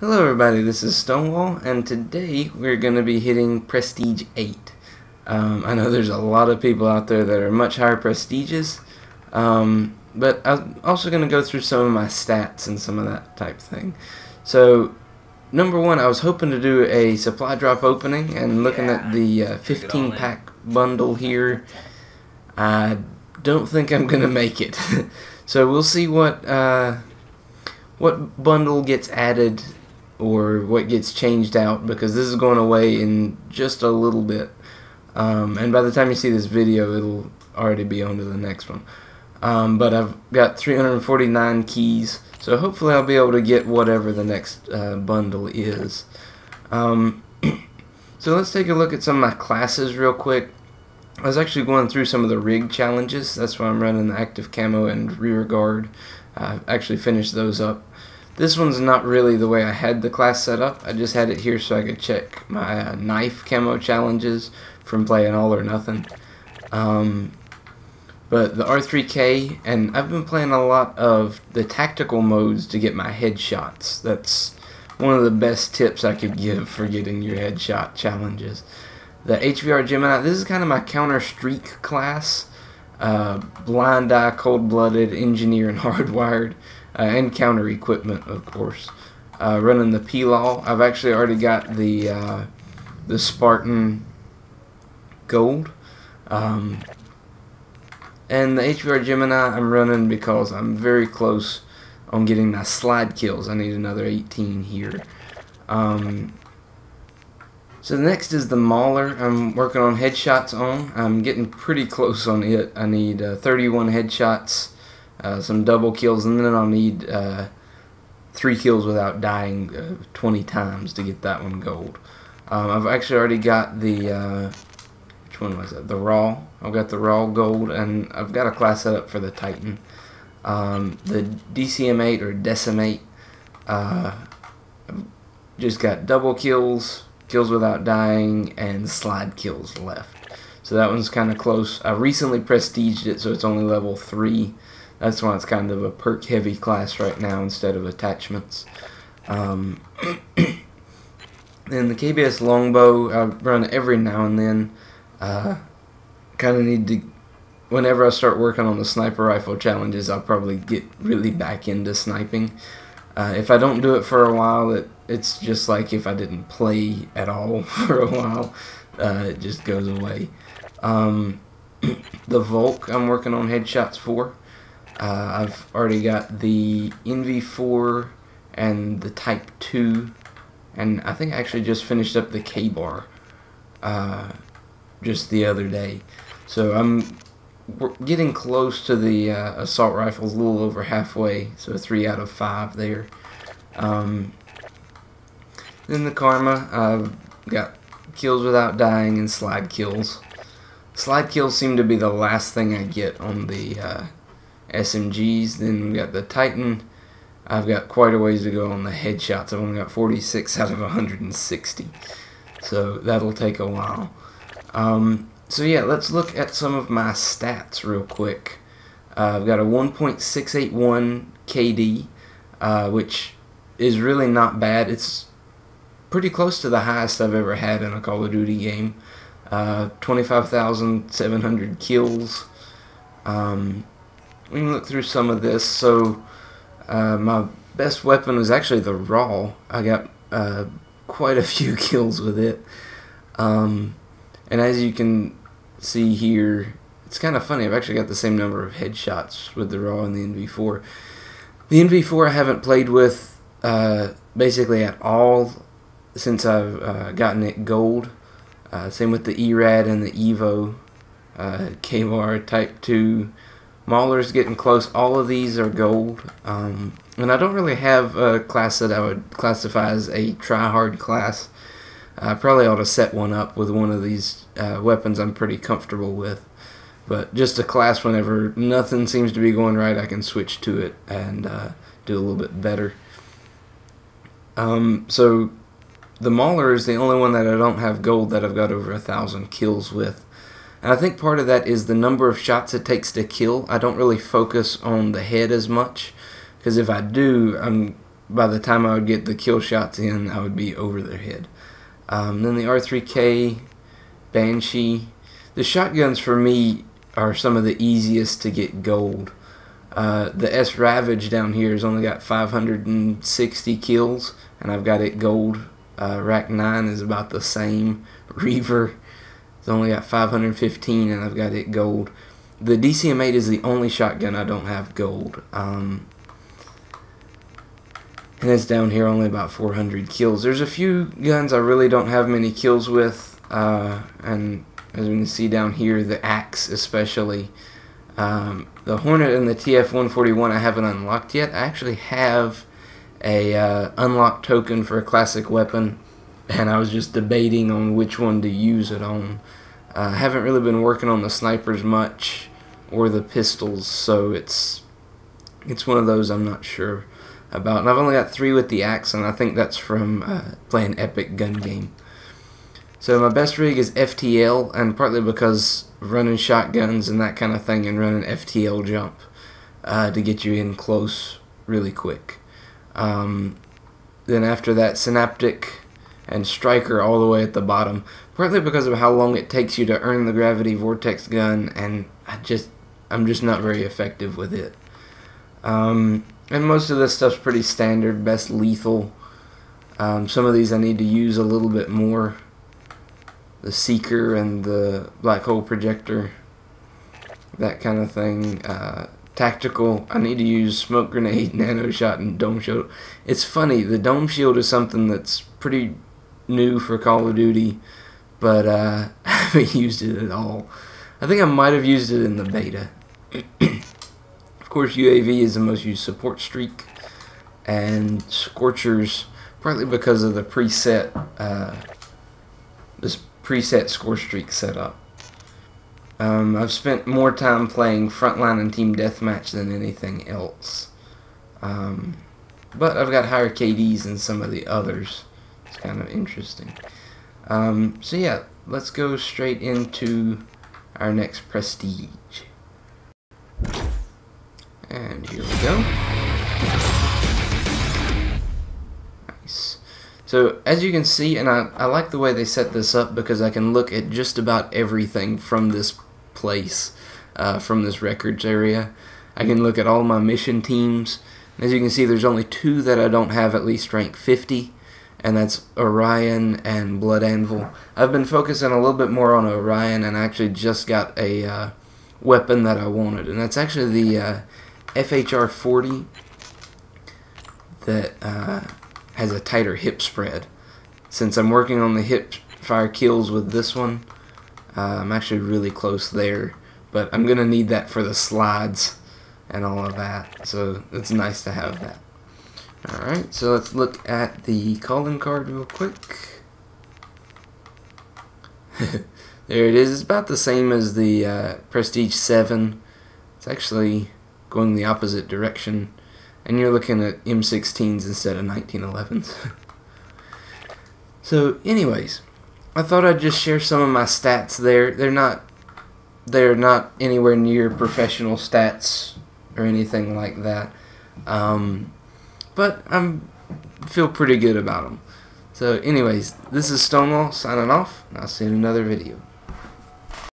Hello everybody, this is Stonewall, and today we're going to be hitting Prestige 8. Um, I know there's a lot of people out there that are much higher prestiges, um, but I'm also going to go through some of my stats and some of that type thing. So, number one, I was hoping to do a supply drop opening, and looking at the uh, 15 pack bundle here, I don't think I'm going to make it. so we'll see what... Uh, what bundle gets added or what gets changed out because this is going away in just a little bit. Um, and by the time you see this video, it'll already be on to the next one. Um, but I've got 349 keys, so hopefully I'll be able to get whatever the next uh, bundle is. Um, so let's take a look at some of my classes real quick. I was actually going through some of the rig challenges. That's why I'm running the active camo and rear guard. I actually finished those up. This one's not really the way I had the class set up. I just had it here so I could check my uh, knife camo challenges from playing all or nothing. Um, but the R3K, and I've been playing a lot of the tactical modes to get my headshots. That's one of the best tips I could give for getting your headshot challenges. The HVR Gemini, this is kind of my counter streak class. Uh, blind eye, cold blooded, engineer, and hardwired uh, and counter equipment, of course. Uh, running the P-Law, I've actually already got the uh, the Spartan Gold. Um, and the HVR Gemini I'm running because I'm very close on getting my slide kills. I need another 18 here. Um, so next is the Mauler. I'm working on headshots on. I'm getting pretty close on it. I need uh, 31 headshots uh, some double kills, and then I'll need uh, three kills without dying uh, 20 times to get that one gold. Um, I've actually already got the, uh, which one was it? The Raw. I've got the Raw gold, and I've got a class set up for the Titan. Um, the DCM8 or Decimate, uh, just got double kills, kills without dying, and slide kills left. So that one's kind of close. I recently prestiged it, so it's only level 3. That's why it's kind of a perk heavy class right now instead of attachments. Um, and the KBS longbow I run every now and then. Uh, kind of need to, whenever I start working on the sniper rifle challenges, I'll probably get really back into sniping. Uh, if I don't do it for a while, it it's just like if I didn't play at all for a while. Uh, it just goes away. Um, the Volk I'm working on headshots for. Uh, I've already got the NV4 and the Type 2, and I think I actually just finished up the K-Bar uh, just the other day. So I'm getting close to the uh, assault rifles, a little over halfway, so 3 out of 5 there. Um, then the Karma, I've got kills without dying and slide kills. Slide kills seem to be the last thing I get on the uh, SMGs. Then we got the Titan. I've got quite a ways to go on the headshots. I've only got 46 out of 160. So that'll take a while. Um, so yeah, let's look at some of my stats real quick. Uh, I've got a 1.681 KD, uh, which is really not bad. It's pretty close to the highest I've ever had in a Call of Duty game. Uh, 25,700 kills. Um, we can look through some of this. So uh, my best weapon was actually the Raw. I got uh, quite a few kills with it. Um, and as you can see here, it's kind of funny. I've actually got the same number of headshots with the Raw and the NV4. The NV4 I haven't played with uh, basically at all since I've uh, gotten it gold. Uh, same with the ERAD and the EVO. Uh, K-Bar Type 2 Mauler's getting close. All of these are gold. Um, and I don't really have a class that I would classify as a try-hard class. I probably ought to set one up with one of these uh, weapons I'm pretty comfortable with. But just a class whenever nothing seems to be going right, I can switch to it and uh, do a little bit better. Um, so the Mauler is the only one that I don't have gold that I've got over a thousand kills with. And I think part of that is the number of shots it takes to kill. I don't really focus on the head as much because if I do, I'm by the time I would get the kill shots in, I would be over their head. Um, then the R3K, Banshee. The shotguns for me are some of the easiest to get gold. Uh, the S Ravage down here has only got 560 kills, and I've got it gold. Uh, Rack 9 is about the same. Reaver has only got 515, and I've got it gold. The DCM-8 is the only shotgun I don't have gold. Um, and it's down here only about 400 kills. There's a few guns I really don't have many kills with, uh, and as you can see down here, the axe especially. Um, the Hornet and the TF-141 I haven't unlocked yet. I actually have a uh, unlocked token for a classic weapon, and I was just debating on which one to use it on. Uh, I haven't really been working on the snipers much or the pistols, so it's it's one of those I'm not sure about. And I've only got three with the axe, and I think that's from uh, playing Epic Gun Game. So my best rig is FTL, and partly because running shotguns and that kind of thing, and running FTL jump uh, to get you in close really quick. Um, then after that, Synaptic and Stryker all the way at the bottom, partly because of how long it takes you to earn the Gravity Vortex gun, and I just I'm just not very effective with it. Um, and most of this stuff's pretty standard, best lethal. Um, some of these I need to use a little bit more the seeker and the black hole projector, that kind of thing. Uh, tactical, I need to use smoke grenade, nano shot, and dome shield. It's funny, the dome shield is something that's pretty new for Call of Duty, but uh, I haven't used it at all. I think I might have used it in the beta. of course, UAV is the most used support streak, and Scorchers, partly because of the preset, uh, this preset score streak setup. Um, I've spent more time playing Frontline and Team Deathmatch than anything else. Um, but I've got higher KDs than some of the others. Kind of interesting. Um, so yeah, let's go straight into our next prestige. And here we go. Nice. So as you can see, and I, I like the way they set this up because I can look at just about everything from this place, uh, from this records area. I can look at all my mission teams. As you can see, there's only two that I don't have at least rank 50, and that's Orion and Blood Anvil. I've been focusing a little bit more on Orion, and I actually just got a uh, weapon that I wanted, and that's actually the uh, FHR 40 that uh, has a tighter hip spread. Since I'm working on the hip fire kills with this one, uh, I'm actually really close there. But I'm going to need that for the slides and all of that. So it's nice to have that. Alright, so let's look at the calling card real quick. there it is. It's about the same as the uh, Prestige 7. It's actually going the opposite direction and you're looking at M16s instead of 1911s. so, anyways, I thought I'd just share some of my stats there. They're not they're not anywhere near professional stats or anything like that. Um, but I'm feel pretty good about them. So, anyways, this is Stonewall signing off, and I'll see you in another video.